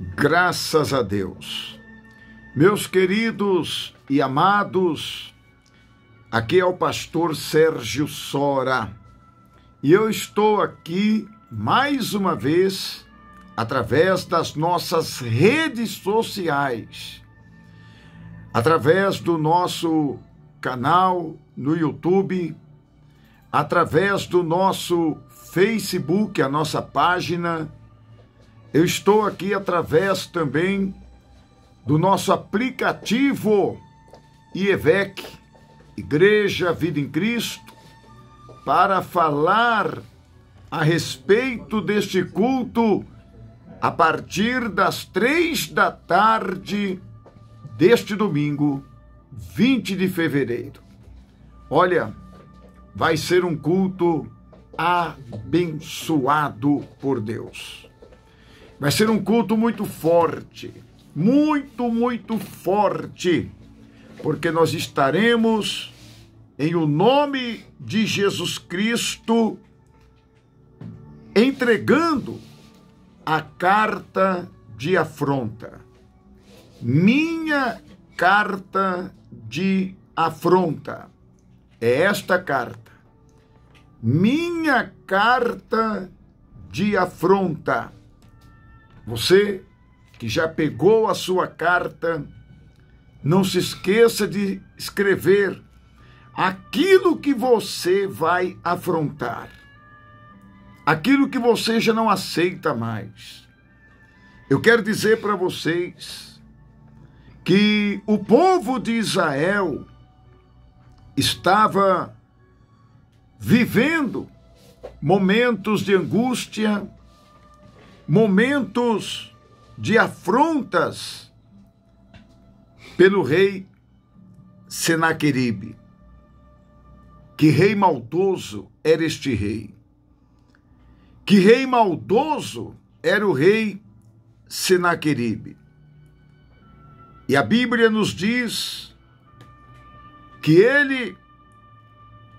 Graças a Deus. Meus queridos e amados, aqui é o pastor Sérgio Sora e eu estou aqui mais uma vez através das nossas redes sociais, através do nosso canal no YouTube, através do nosso Facebook, a nossa página eu estou aqui através também do nosso aplicativo IEVEC, Igreja Vida em Cristo, para falar a respeito deste culto a partir das três da tarde deste domingo, 20 de fevereiro. Olha, vai ser um culto abençoado por Deus. Vai ser um culto muito forte, muito, muito forte, porque nós estaremos em o nome de Jesus Cristo entregando a carta de afronta. Minha carta de afronta. É esta carta. Minha carta de afronta você que já pegou a sua carta, não se esqueça de escrever aquilo que você vai afrontar, aquilo que você já não aceita mais. Eu quero dizer para vocês que o povo de Israel estava vivendo momentos de angústia, momentos de afrontas pelo rei Senaqueribe. Que rei maldoso era este rei? Que rei maldoso era o rei Senaqueribe? E a Bíblia nos diz que ele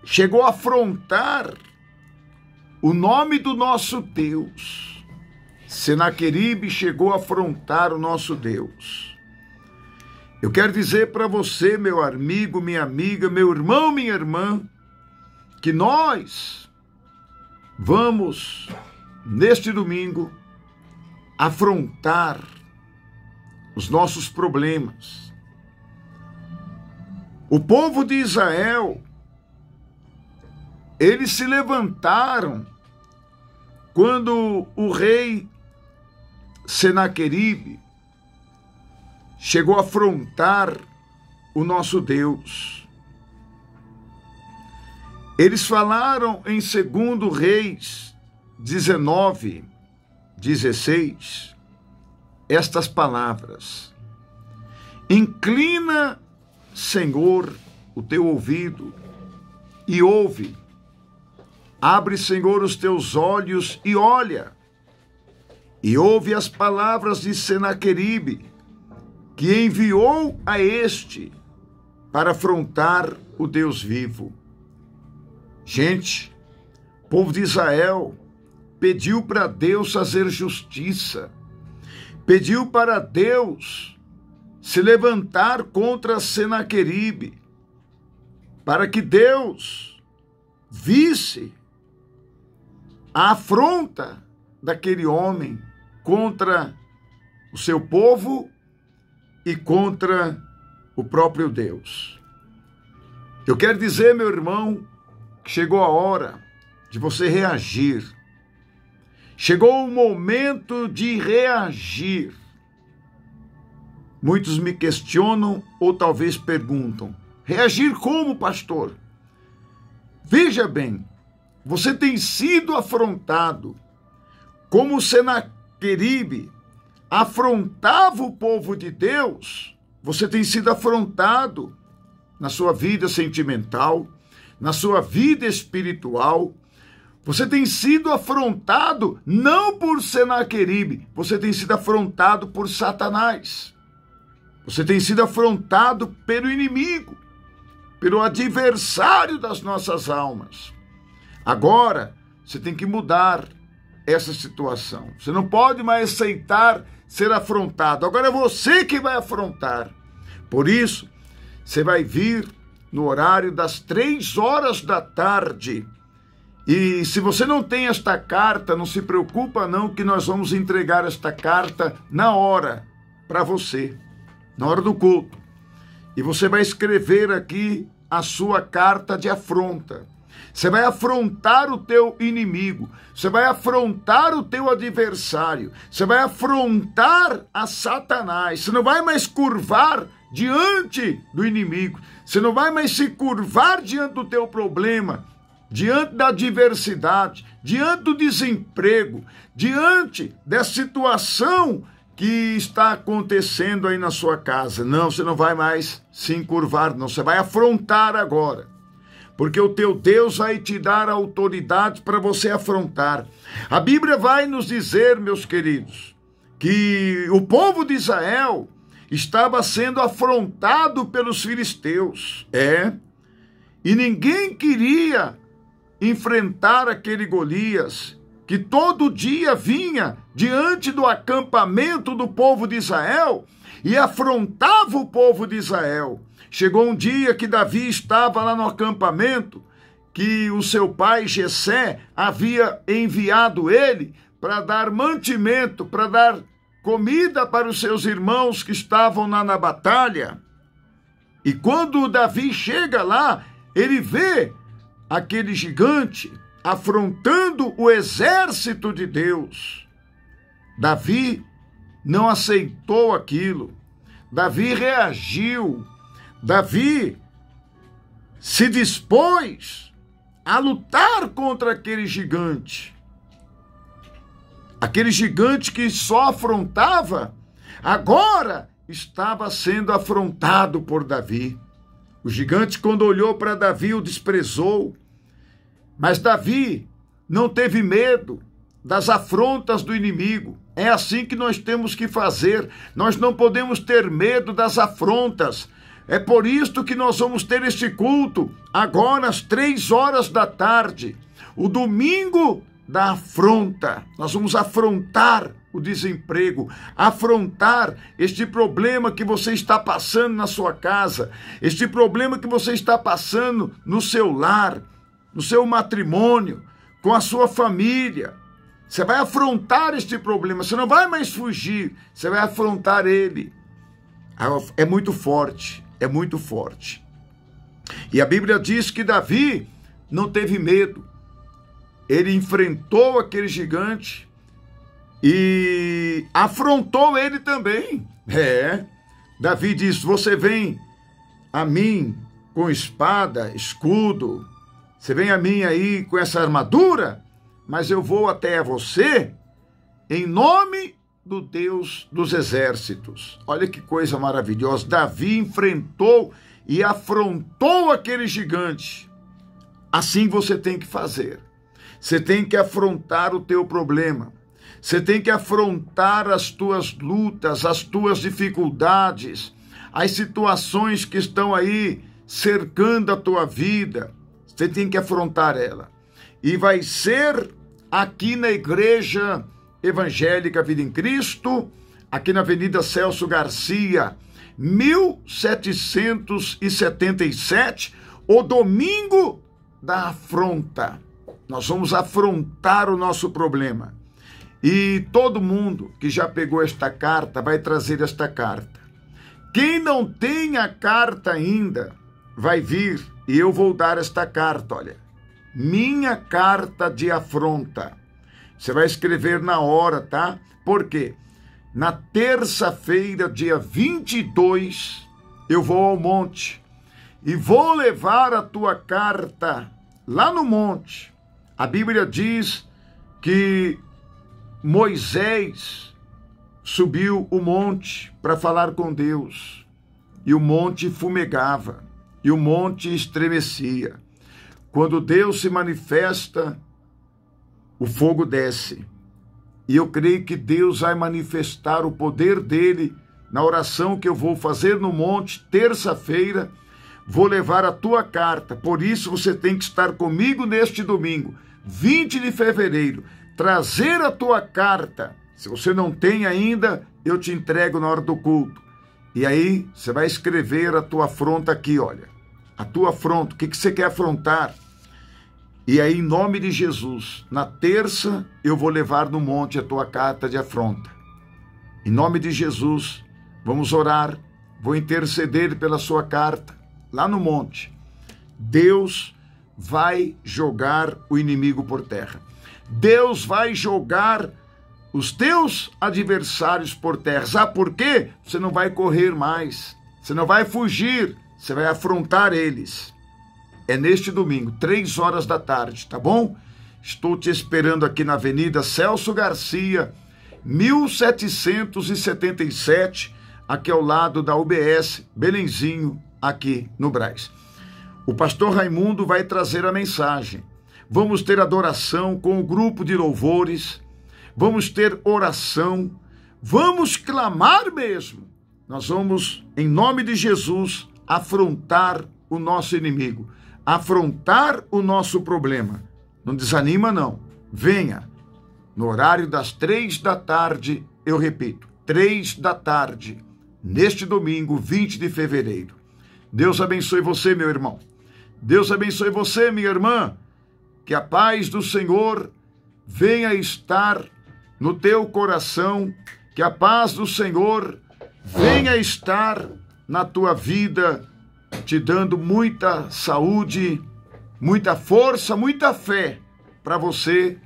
chegou a afrontar o nome do nosso Deus Senaqueribe chegou a afrontar o nosso Deus. Eu quero dizer para você, meu amigo, minha amiga, meu irmão, minha irmã, que nós vamos, neste domingo, afrontar os nossos problemas. O povo de Israel, eles se levantaram quando o rei Senaqueribe chegou a afrontar o nosso Deus. Eles falaram em 2 Reis 19, 16, estas palavras: Inclina, Senhor, o teu ouvido e ouve. Abre, Senhor, os teus olhos e olha e ouve as palavras de Senaqueribe, que enviou a este para afrontar o Deus vivo. Gente, povo de Israel pediu para Deus fazer justiça, pediu para Deus se levantar contra Senaqueribe, para que Deus visse a afronta daquele homem contra o seu povo e contra o próprio Deus. Eu quero dizer, meu irmão, que chegou a hora de você reagir. Chegou o momento de reagir. Muitos me questionam ou talvez perguntam: reagir como, pastor? Veja bem, você tem sido afrontado como Senaqueribe afrontava o povo de Deus, você tem sido afrontado na sua vida sentimental, na sua vida espiritual. Você tem sido afrontado não por Senaqueribe, você tem sido afrontado por Satanás. Você tem sido afrontado pelo inimigo, pelo adversário das nossas almas. Agora, você tem que mudar essa situação. Você não pode mais aceitar ser afrontado, agora é você que vai afrontar. Por isso, você vai vir no horário das três horas da tarde. E se você não tem esta carta, não se preocupa não que nós vamos entregar esta carta na hora para você, na hora do culto. E você vai escrever aqui a sua carta de afronta. Você vai afrontar o teu inimigo, você vai afrontar o teu adversário, você vai afrontar a Satanás. Você não vai mais curvar diante do inimigo, você não vai mais se curvar diante do teu problema, diante da adversidade, diante do desemprego, diante dessa situação que está acontecendo aí na sua casa. Não, você não vai mais se encurvar, não, você vai afrontar agora porque o teu Deus vai te dar autoridade para você afrontar. A Bíblia vai nos dizer, meus queridos, que o povo de Israel estava sendo afrontado pelos filisteus. É. E ninguém queria enfrentar aquele Golias que todo dia vinha diante do acampamento do povo de Israel e afrontava o povo de Israel. Chegou um dia que Davi estava lá no acampamento, que o seu pai Jessé havia enviado ele para dar mantimento, para dar comida para os seus irmãos que estavam lá na batalha. E quando Davi chega lá, ele vê aquele gigante afrontando o exército de Deus. Davi não aceitou aquilo. Davi reagiu. Davi se dispôs a lutar contra aquele gigante. Aquele gigante que só afrontava, agora estava sendo afrontado por Davi. O gigante, quando olhou para Davi, o desprezou. Mas Davi não teve medo das afrontas do inimigo. É assim que nós temos que fazer. Nós não podemos ter medo das afrontas. É por isto que nós vamos ter este culto agora às três horas da tarde, o domingo da afronta. Nós vamos afrontar o desemprego, afrontar este problema que você está passando na sua casa, este problema que você está passando no seu lar, no seu matrimônio, com a sua família. Você vai afrontar este problema, você não vai mais fugir, você vai afrontar ele. É muito forte é muito forte. E a Bíblia diz que Davi não teve medo. Ele enfrentou aquele gigante e afrontou ele também. É. Davi diz: Você vem a mim com espada, escudo, você vem a mim aí com essa armadura, mas eu vou até você em nome do Deus dos exércitos. Olha que coisa maravilhosa. Davi enfrentou e afrontou aquele gigante. Assim você tem que fazer. Você tem que afrontar o teu problema. Você tem que afrontar as tuas lutas, as tuas dificuldades, as situações que estão aí cercando a tua vida. Você tem que afrontar ela. E vai ser aqui na igreja Evangélica Vida em Cristo, aqui na Avenida Celso Garcia, 1777, o domingo da afronta. Nós vamos afrontar o nosso problema. E todo mundo que já pegou esta carta vai trazer esta carta. Quem não tem a carta ainda, vai vir e eu vou dar esta carta, olha. Minha carta de afronta. Você vai escrever na hora, tá? Por quê? Na terça-feira, dia 22, eu vou ao monte e vou levar a tua carta lá no monte. A Bíblia diz que Moisés subiu o monte para falar com Deus e o monte fumegava e o monte estremecia. Quando Deus se manifesta, o fogo desce. E eu creio que Deus vai manifestar o poder dele na oração que eu vou fazer no monte, terça-feira. Vou levar a tua carta, por isso você tem que estar comigo neste domingo, 20 de fevereiro, trazer a tua carta Se você não tem ainda, eu te entrego na hora do culto. E aí você vai escrever a tua afronta aqui, olha. A tua afronta, o que, que você quer afrontar? E aí, em nome de Jesus, na terça eu vou levar no monte a tua carta de afronta. Em nome de Jesus, vamos orar, vou interceder pela sua carta lá no monte. Deus vai jogar o inimigo por terra. Deus vai jogar os teus adversários por terra. Sabe por quê? Você não vai correr mais, você não vai fugir, você vai afrontar eles. É neste domingo, três horas da tarde, tá bom? Estou te esperando aqui na Avenida Celso Garcia, 1777, aqui ao lado da UBS, Belenzinho, aqui no Braz. O pastor Raimundo vai trazer a mensagem. Vamos ter adoração com o grupo de louvores, vamos ter oração, vamos clamar mesmo. Nós vamos, em nome de Jesus, afrontar o nosso inimigo, afrontar o nosso problema. Não desanima, não. Venha. No horário das três da tarde, eu repito, três da tarde, neste domingo, 20 de fevereiro. Deus abençoe você, meu irmão. Deus abençoe você, minha irmã. Que a paz do Senhor venha estar no teu coração, que a paz do Senhor venha estar na tua vida, te dando muita saúde, muita força, muita fé para você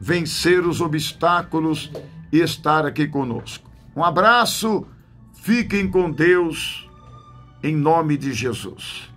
vencer os obstáculos e estar aqui conosco. Um abraço, fiquem com Deus, em nome de Jesus.